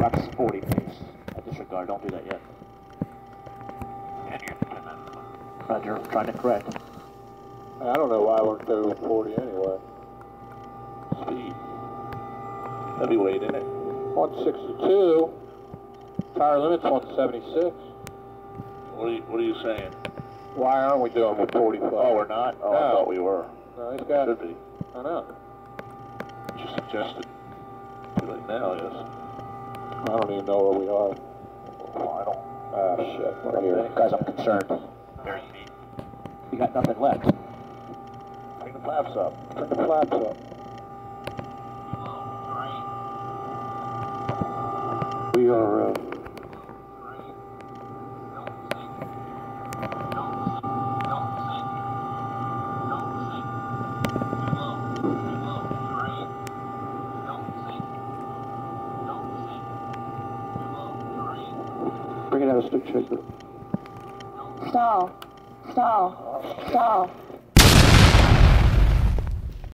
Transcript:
That's 40, please. Uh, Disregard, don't do that yet. Roger, trying to correct. I don't know why we're doing 40 anyway. Speed. Heavyweight, isn't it? 162. Tire limit's 176. What are you, what are you saying? Why aren't we doing with 45? Oh, we're not? Oh, I thought we were. No, he's got. Should be. I know. You suggested. Too late now, yes. I don't even know where we are. Well, I don't. Ah, shit. We're here. Guys, I'm concerned. There's speed. You got nothing left. Bring the flaps up. Turn the flaps up. We are, uh, out of stick. Stall. Stall. Stall.